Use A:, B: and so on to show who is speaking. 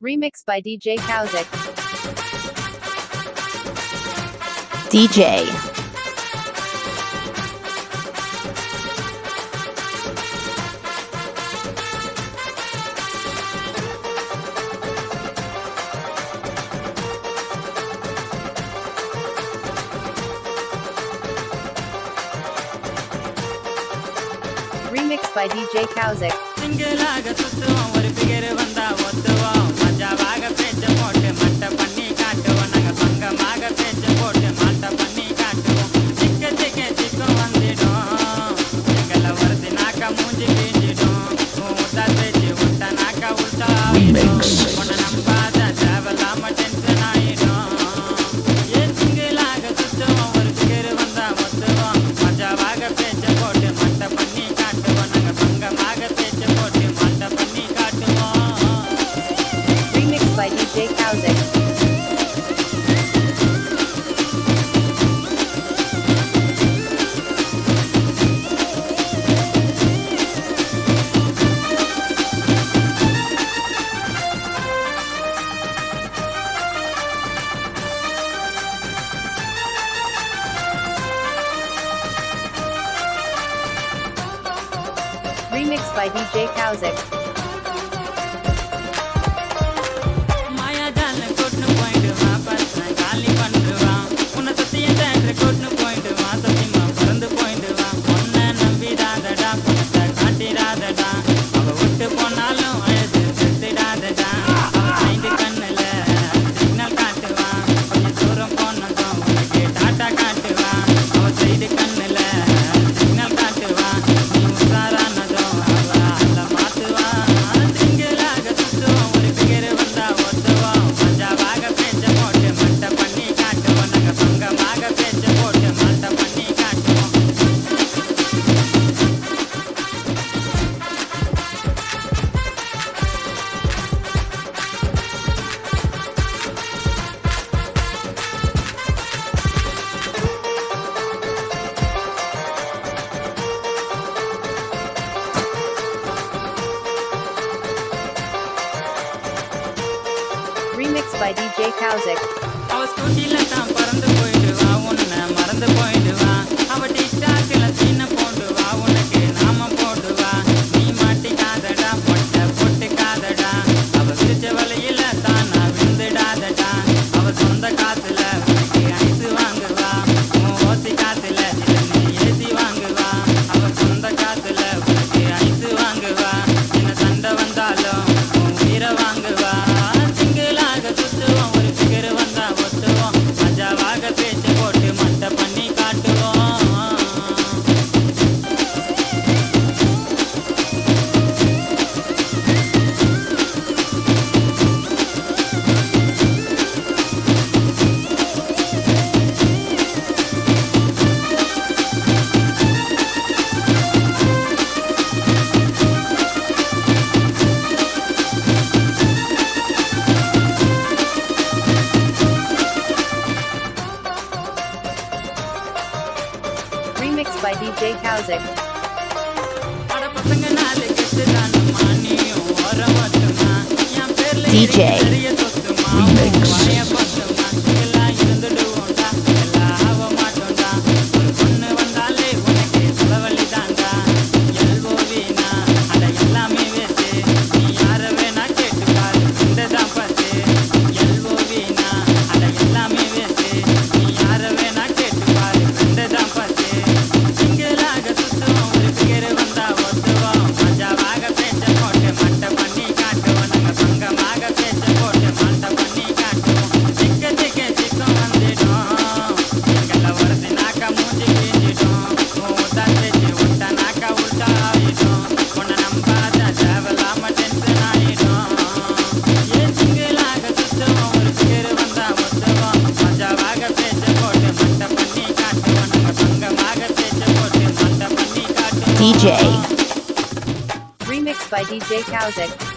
A: Remix by DJ Kowsic.
B: DJ.
A: Remix by DJ
C: Kowsic. mix.
A: remixed by DJ Kowsic. by DJ
C: Kausek. Aus Guti
A: Remixed by DJ
C: Kowsic. DJ
A: Remix. DJ. Remixed by DJ Kowsic.